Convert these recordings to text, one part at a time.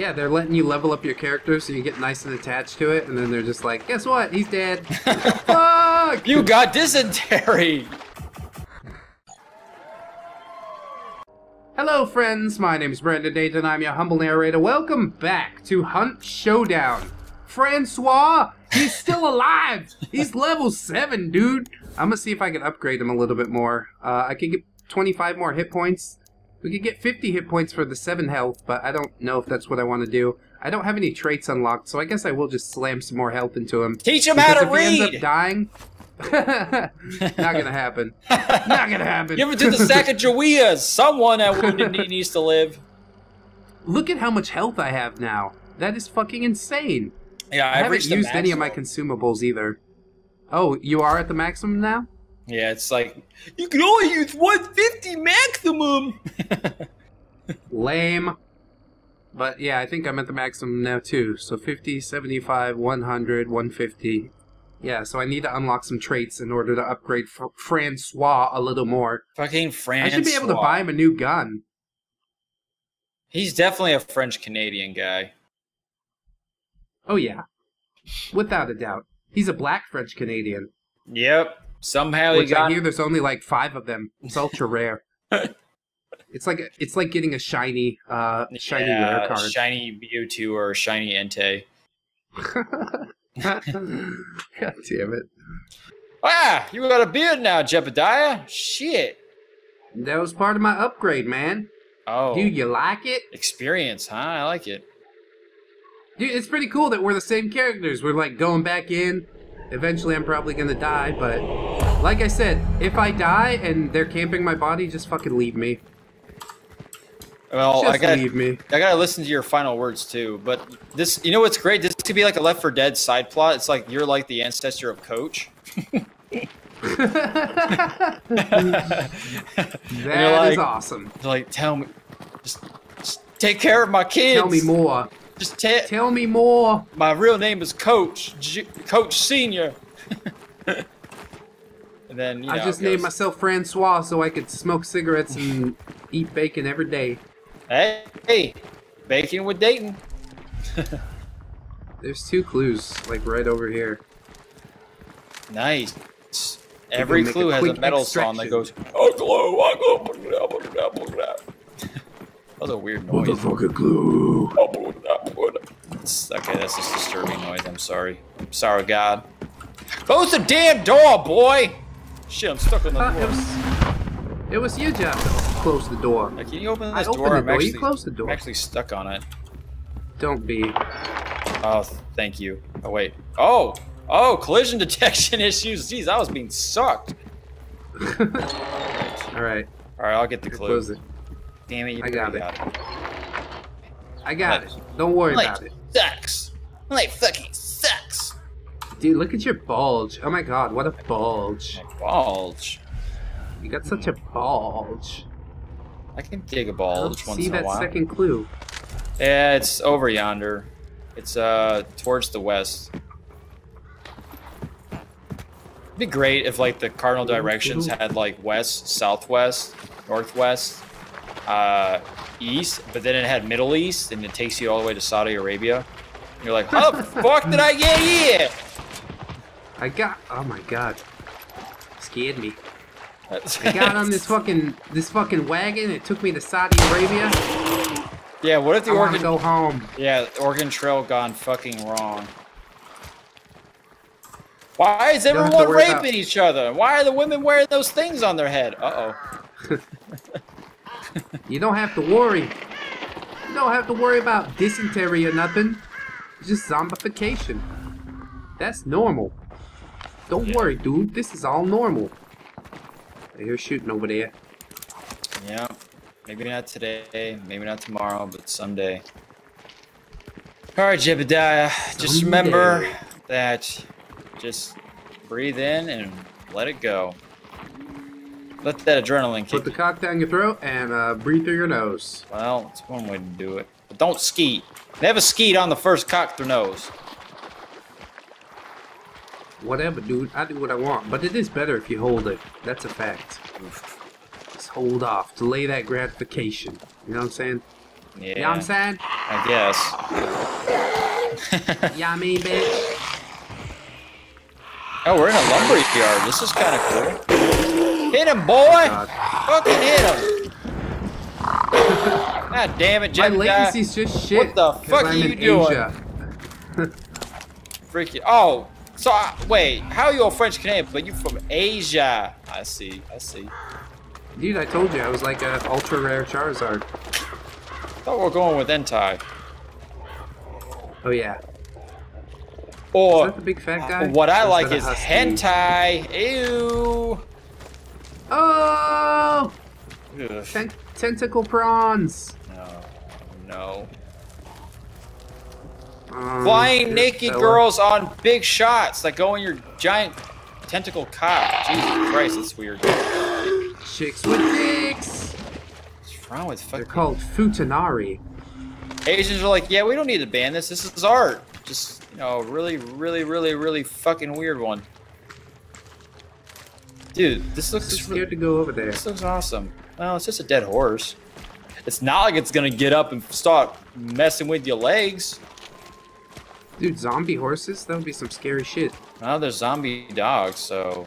Yeah, they're letting you level up your character so you get nice and attached to it, and then they're just like, guess what? He's dead. Fuck! You got dysentery. Hello, friends. My name is Brandon Dayton. And I'm your humble narrator. Welcome back to Hunt Showdown. Francois, he's still alive. He's level 7, dude. I'm gonna see if I can upgrade him a little bit more. Uh, I can get 25 more hit points. We could get 50 hit points for the 7 health, but I don't know if that's what I want to do. I don't have any traits unlocked, so I guess I will just slam some more health into him. Teach him how to if he ends read. up dying... not gonna happen. Not gonna happen. Give it to the sack of Sacagaweas. Someone that wounded knee needs to live. Look at how much health I have now. That is fucking insane. Yeah, I I've haven't used any of my consumables either. Oh, you are at the maximum now? Yeah, it's like you can only use 150 maximum. Lame. But yeah, I think I'm at the maximum now too. So 50, 75, 100, 150. Yeah, so I need to unlock some traits in order to upgrade Fr- Francois a little more. Fucking France. I should be able to buy him a new gun. He's definitely a French Canadian guy. Oh yeah. Without a doubt. He's a black French Canadian. Yep. Somehow he Which I got. hear there's only like five of them. It's ultra rare. It's like it's like getting a shiny uh shiny yeah, rare card. shiny Mewtwo or shiny Entei. God damn it. Ah, you got a beard now, Jebediah. Shit. That was part of my upgrade, man. Oh, Do you like it? experience, huh? I like it. Dude, it's pretty cool that we're the same characters. We're like going back in. Eventually I'm probably gonna die, but like I said, if I die and they're camping my body, just fucking leave me. Well, I just got. leave me. I gotta listen to your final words too. But this, you know what's great? This could be like a Left 4 Dead side plot. It's like you're like the ancestor of Coach. That is like- awesome. like, tell me, just, just take care of my kids. Tell me more. Just ta- Tell me more. my real name is Coach, J- Coach Senior. and then you know, I just named myself Francois so I could smoke cigarettes and eat bacon every day. Hey, hey, bacon with Dayton. There's two clues, like right over here. Nice. Every clue has a metal song that goes. extraction. "Oh, glow, oh, glow, blah, blah, blah." That was a weird noise. Motherfucking clue. Okay, that's just disturbing noise. I'm sorry. I'm sorry, God. Close the damn door, boy. Shit, I'm stuck on the Uh, it door. was, it was you, Jeff. that Closed the door. Uh, Can you open I this opened door? the I'm door, you actually, closed the door. I'm actually stuck on it. Don't be. Oh, thank you. Oh wait. Oh, oh, collision detection issues. Jeez, I was being sucked. All right, All right, I'll get the clue. close it. Damn it, you I got already it. I got it. Don't worry Like about it. sucks. Like fucking sucks. Dude, look at your bulge. Oh my god, what a bulge. Bulge. You got such a bulge. I can dig a bulge once see in a while. See that second clue. Yeah, it's over yonder. It's uh towards the west. It'd be great if like the cardinal directions had like west, southwest, northwest, uh, east, but then it had middle east, and it takes you all the way to Saudi Arabia. And you're like, how the fuck did I get here? I got. Oh my god. Scared me. I got on this fucking this fucking wagon. It took me to Saudi Arabia. yeah, what if the I Oregon? go home. Yeah, Oregon Trail gone fucking wrong. Why is Don't have to everyone raping about- each other? Why are the women wearing those things on their head? Uh oh. You don't have to worry. You don't have to worry about dysentery or nothing. It's just zombification. That's normal. Don't Yeah. worry, dude. This is all normal. I hear shooting over there. Yeah. Maybe not today, maybe not tomorrow, but someday. Alright, Jebediah. Just remember that just breathe in and let it go. Let that adrenaline kick. Put the cock down your throat and uh, breathe through your nose. Well, it's one way to do it. But don't skeet. Never skeet on the first cock through nose. Whatever, dude. I do what I want. But it is better if you hold it. That's a fact. Just hold off. Delay that gratification. You know what I'm saying? Yeah. You know what I'm saying? I guess. Yummy, bitch. Oh, we're in a lumber yard. This is kind of cool. Hit him, boy! God. Fucking hit him! God damn it, My Jebediah. latency's just shit. What the fuck I'm are you in doing? Freaky. Oh, so uh, wait, how are you a French Canadian, but you from Asia? I see. I see. Dude, I told you I was like a ultra rare Charizard. Thought we were going with Entei. Oh yeah. Is Or that the big fat guy? what I Or like is husky? hentai. Ew. Oh! Ten- tentacle prawns. No. No. Um, Flying naked fella. girls on big shots that go in your giant tentacle cock. Jesus Christ, that's weird. Chicks with dicks. What's wrong with They're called futanari. Asians are like, yeah, we don't need to ban this. This is art. Just, you know, really, really, really, really fucking weird one. Dude, this I'm looks scared to go over there. this looks awesome. Well, it's just a dead horse. It's not like it's gonna get up and start messing with your legs. Dude, zombie horses? That would be some scary shit. Well, there's zombie dogs, so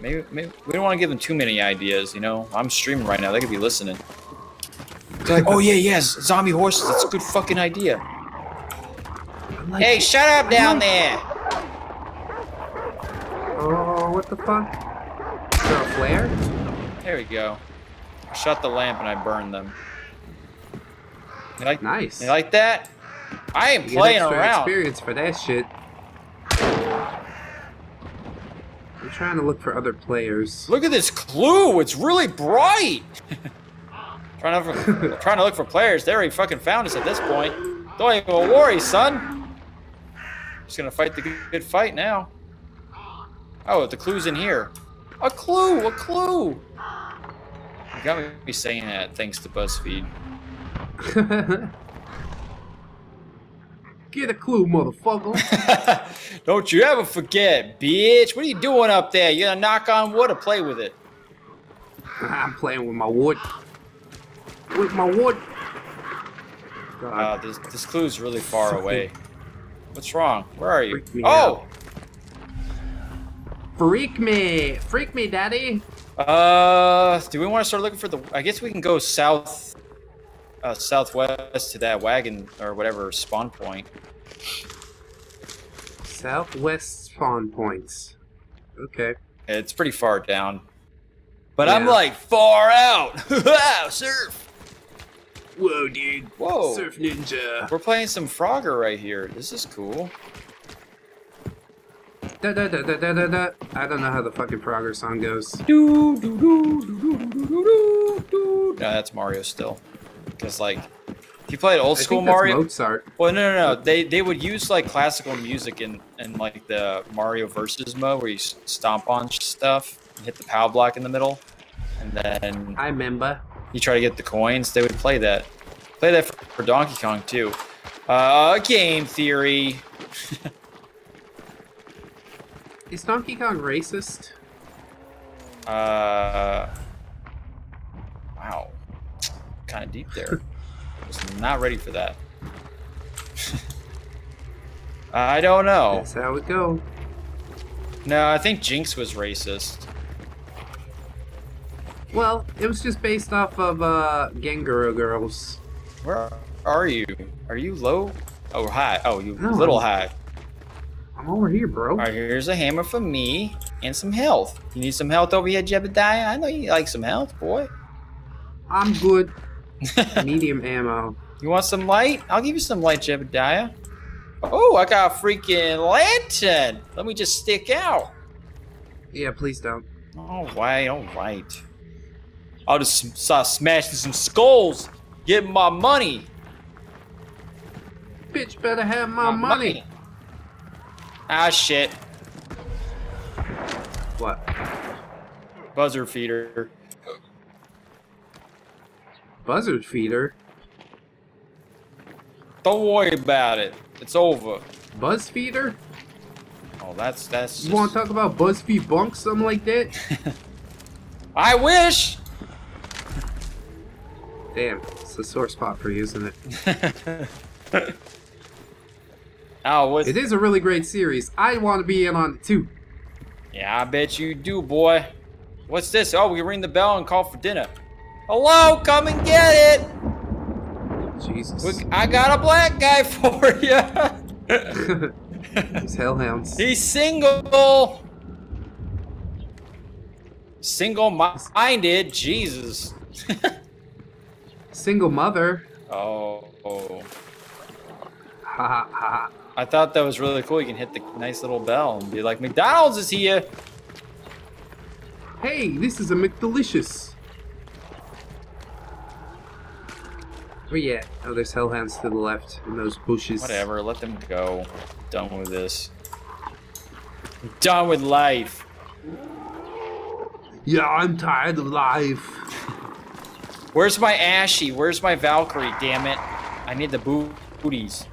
maybe, maybe we don't want to give them too many ideas. You know, I'm streaming right now; they could be listening. They're like, oh yeah, yes, zombie horses. That's a good fucking idea. Like Hey, shut up down there! Oh, what the fuck? Is there a flare? There we go. I shut the lamp and I burned them. You like, Nice. you like that? I ain't You playing around. experience for that shit. I'm trying to look for other players. Look at this clue. It's really bright. trying, to, for- trying to look for players. They already fucking found us at this point. Don't even worry, son. Just gonna fight the good- good fight now. Oh, the clue's in here. A clue. A clue. Got me saying that thanks to BuzzFeed. Get a clue, motherfucker. Don't you ever forget, bitch. What are you doing up there? You gonna knock on wood or play with it? I'm playing with my wood. With my wood. God. Uh, this, this clue's really far Fucking- away. What's wrong? Where are you? Freak Oh! Freak me! Freak me, daddy! Uh, do we want to start looking for the? I guess we can go south, uh, southwest to that wagon or whatever spawn point. Southwest spawn points. Okay. It's pretty far down. But I'm like far out. wow, surf. Whoa, dude. Whoa. Surf Ninja. We're playing some Frogger right here. This is cool. Da, da, da, da, da, da, da. I don't know how the fucking progress song goes. Do, do, do, do, do, do, do, do. No, that's Mario still. Because, like, if you played old school Mario. Mozart. Well, no, no, no. They, they would use, like, classical music in, in, like, the Mario versus mode where you stomp on stuff and hit the pow block in the middle. And then. I remember. You try to get the coins. They would play that. Play that for, for Donkey Kong, too. Uh, game theory. Is Donkey Kong racist? Uh, wow, kind of deep there. Was not ready for that. I don't know. That's how it go. No, I think Jynx was racist. Well, it was just based off of uh, Ganguro Girls. Where are you? Are you low? Oh, high. Oh, you No, little high. I'm over here, bro. All right, here's a hammer for me and some health. You need some health over here, Jebediah? I know you like some health, boy. I'm good. Medium ammo. you want some light? I'll give you some light, Jebediah. Oh, I got a freaking lantern. Let me just stick out. Yeah, please don't. All right, all right. I'll just start smashing some skulls, getting my money. Bitch better have my money. Ah, shit. What? Buzzer feeder. Buzzard feeder? Don't worry about it. It's over. Buzz feeder? Oh, that's that's. You Just... want to talk about BuzzFeed Bunk, something like that? I wish. Damn, it's a sore spot for isn't it? oh, what? It is a really great series. I want to be in on it too. Yeah, I bet you do, boy. What's this? Oh, we ring the bell and call for dinner. Hello, come and get it. Jesus. We- I got a black guy for you. These hellhounds. He's single. Single-minded, Jesus. Single mother. oh, oh. Ha ha ha. I thought that was really cool. You can hit the nice little bell and be like, McDonald's is here. Hey, this is a McDelicious. Where oh, you at? Oh, there's hellhounds to the left in those bushes. Whatever, let them go. Done with this. Done with life. Yeah, I'm tired of life. Where's my Ashy? Where's my Valkyrie? Damn it! I need the boo- booties.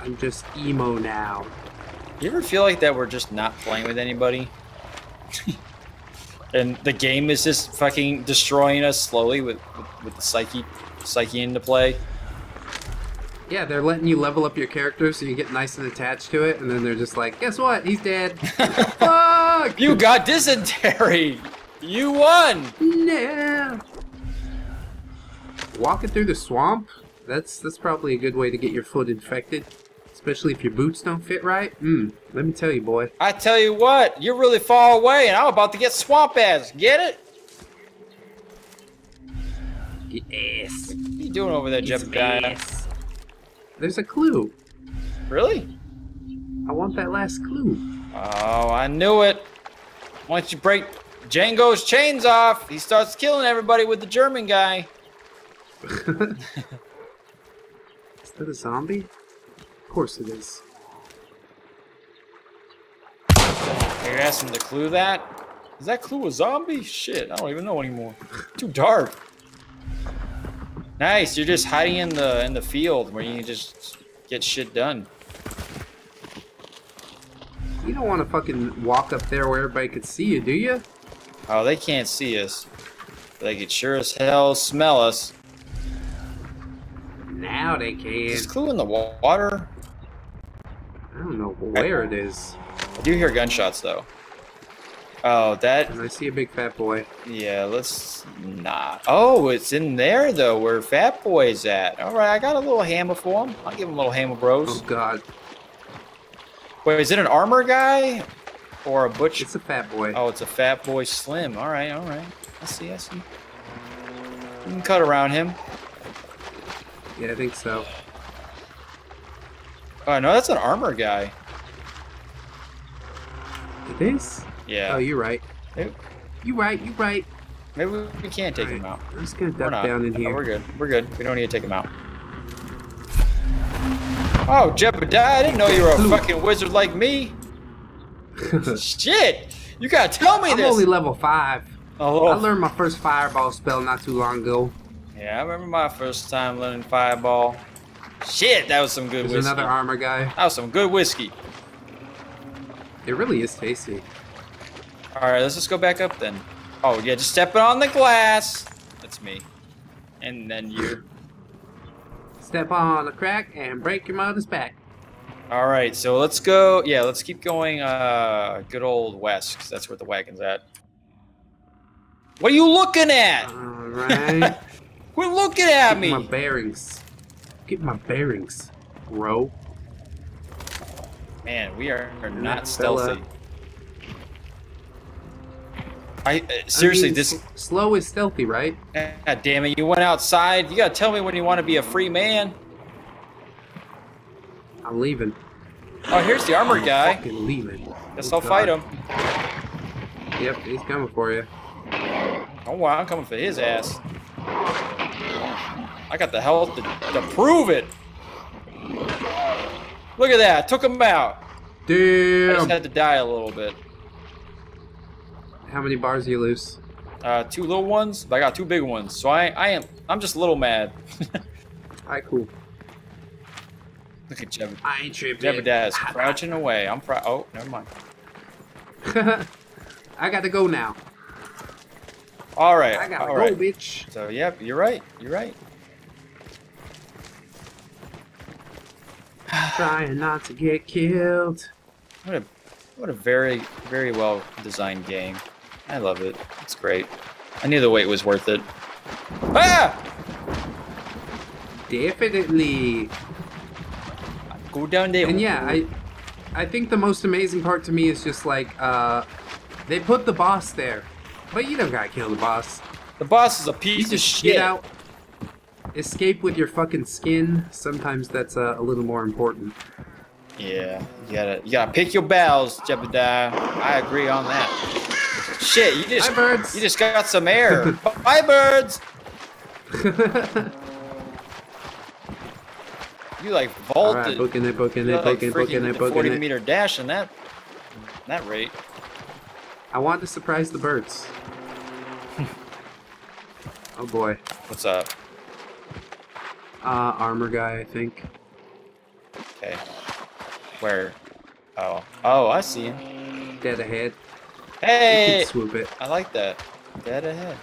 I'm just emo now. You ever feel like that we're just not playing with anybody? and the game is just fucking destroying us slowly with with, with the psyche psyche into play. Yeah, they're letting you level up your character so you get nice and attached to it, and then they're just like, guess what? He's dead. Fuck! You got dysentery. You won. No. Walking through the swamp? That's that's probably a good way to get your foot infected. Especially if your boots don't fit right. Hmm, let me tell you, boy. I tell you what, you're really far away, and I'm about to get swamp ass. Get it? Yes. What are you doing over there, Jebediah? Yes. There's a clue. Really? I want that last clue. Oh, I knew it. Once you break Django's chains off, he starts killing everybody with the German guy. Is that a zombie? Of course it is. You're asking to clue that? Is that clue a zombie? Shit, I don't even know anymore. Too dark. Nice, you're just hiding in the in the field where you can just get shit done. You don't want to fucking walk up there where everybody could see you, do you? Oh, they can't see us. They could sure as hell smell us. Now they can. Is clue in the water? I don't know where it is. I do hear gunshots though. Oh, that And I see a big fat boy. Yeah, let's not. Oh, it's in there though, where Fat Boy's at. All right, I got a little hammer for him. I'll give him a little hammer, bros. Oh god, Wait, is it an armor guy or a butcher? it's a fat boy. Oh, it's a Fat Boy Slim. All right, all right. I see, I see. You can cut around him. Yeah, I think so. Oh no, that's an armor guy. It is? Yeah. Oh, you're right. Maybe, You right, you're right. maybe we can't take him out. I'm just gonna We're duck down in No, here. we're good. We're good. We don't need to take him out. Oh, Jebediah, I didn't know you were a fucking wizard like me. Shit! You gotta tell me I'm this. only level five. Oh, oh, I learned my first fireball spell not too long ago. yeah, I remember my first time learning fireball. Shit, that was some good There's whiskey. another armor guy. That was some good whiskey. It really is tasty. All right, let's just go back up then. Oh yeah, just stepping on the glass. That's me. And then you. Step on the crack and break your mother's back. All right, so let's go. Yeah, let's keep going. Uh, good old west, 'cause that's where the wagon's at. What are you looking at? Alright. Quit looking at my me. bearings. Get my bearings, bro. Man, we are, are not fella. stealthy. I uh, seriously, I mean, this. slow is stealthy, right? God damn it! You went outside. You gotta tell me when you want to be a free man. I'm leaving. Oh, here's the armored I'm guy. Fucking leaving. Guess Oh, I'll fight him. Yep, he's coming for you. Oh wow, I'm coming for his ass. I got the health to, to prove it. Look at that, took him out. I just Damn. had to die a little bit. How many bars do you lose? Uh, two little ones, but I got two big ones, so I, I am, I'm just a little mad. Alright, cool. Look at Jeb, I ain't tripping. Jebediah crouching away. I'm proud. Oh, never mind. I got to go now. All right, I gotta go, right. bitch. So, yep, you're right. You're right. Trying not to get killed. What a what a very very well designed game. I love it. It's great. I knew the wait was worth it. Ah! Definitely. Go down there. And yeah, I I think the most amazing part to me is just like uh they put the boss there. But you don't gotta kill the boss. the boss is a You piece of shit. get out. Escape with your fucking skin. Sometimes that's uh, a little more important. Yeah, you gotta you gotta pick your battles, Jebediah. I agree on that. Shit, you just birds. you just got some air. Bye, birds. You like vaulted. Alright, booking it, booking it, like booking, freaking booking it, booking 40 it. meter dash in that that rate. I want to surprise the birds. oh boy. What's up? Uh, armor guy, I think. Okay. Where? Oh. Oh, I see him. Dead ahead. Hey! swoop it. I like that. Dead ahead.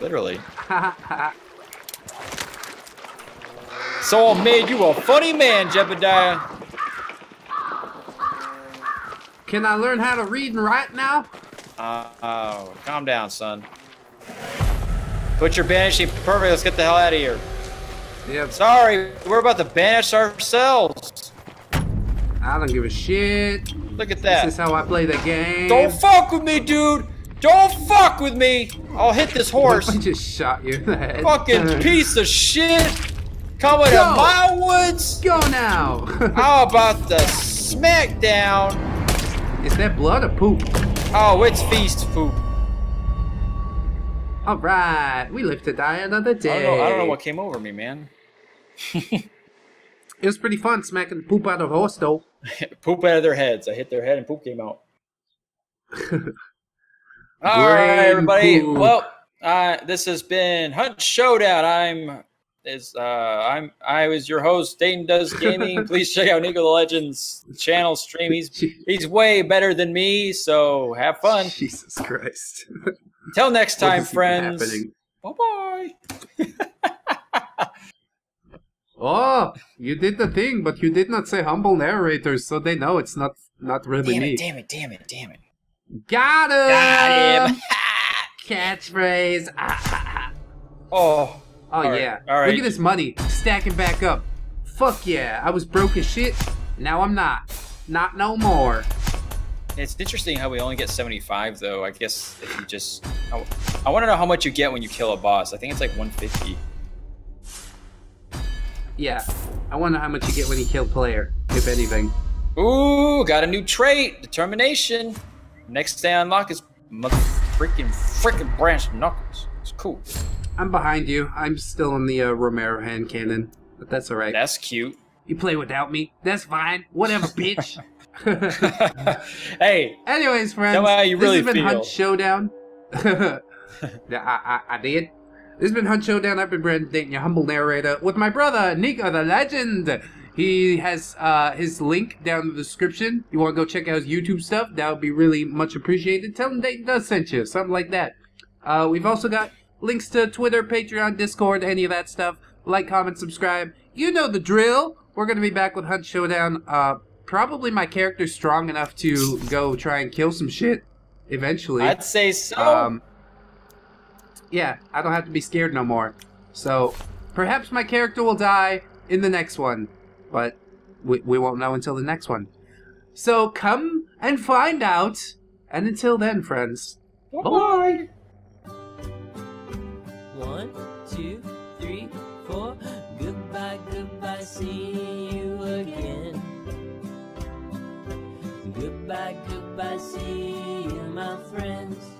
Literally. So I made you a funny man, Jebediah. Can I learn how to read and write now? Uh, oh, calm down, son. Put your banishing perfect. Let's get the hell out of here. Yep. Sorry, we're about to banish ourselves. I don't give a shit. Look at that. This is how I play the game. Don't fuck with me, dude. Don't fuck with me. I'll hit this horse. I just shot you in the head. Fucking piece of shit. Coming to my woods. Go now. How about the smackdown? is that blood or poop? Oh, it's feast poop. All right, we live to die another day. I day. don't know. I don't know what came over me, man. It was pretty fun smacking the poop out of a horse, though. poop out of their heads. I hit their head and poop came out. All right, everybody. poop. Well, uh, this has been Hunt Showdown. I'm is uh, I'm I was your host, Dayton Does Gaming. Please check out Niko the Legends channel stream. He's he's way better than me, so have fun. Jesus Christ. Until next time, friends. Bye bye. Oh, you did the thing, but you did not say humble narrators, so they know it's not not really Damn me. it! Damn it! Damn it! Damn it! Got him! Got him. Catchphrase. Ah, ah, ah. Oh, Oh All right, yeah. all right. Look at this money stacking back up. Fuck yeah. I was broke as shit. Now I'm not. Not no more. it's interesting how we only get 75 though. I guess if you just, I, I want to know how much you get when you kill a boss. I think it's like 150. Yeah. I wonder how much you get when you kill player, if anything. Ooh, got a new trait, determination. Next day I unlock is mother freaking freaking branch knuckles. It's cool. I'm behind you. I'm still in the uh, Romero hand cannon, but that's all right. That's cute. You play without me. That's fine. Whatever, bitch. hey, Anyways, friends, Tell me how you really this has been feel. Hunt Showdown. yeah, I, I, I did. This has been Hunt Showdown. I've been Brandon Dayton, your humble narrator, with my brother Niko the Legend. He has uh, his link down in the description. You want to go check out his YouTube stuff? That would be really much appreciated. Tell him Dayton does sent you, something like that. Uh, we've also got links to Twitter, Patreon, Discord, any of that stuff. Like, comment, subscribe. You know the drill. We're gonna be back with Hunt Showdown. Uh, probably my character's strong enough to go try and kill some shit eventually. I'd say so. Um, yeah, I don't have to be scared no more. So, perhaps my character will die in the next one, but we, we won't know until the next one. So, come and find out. And until then, friends, bye. One, two, three, four. Goodbye, goodbye, see you again. Goodbye, goodbye, see you, my friends.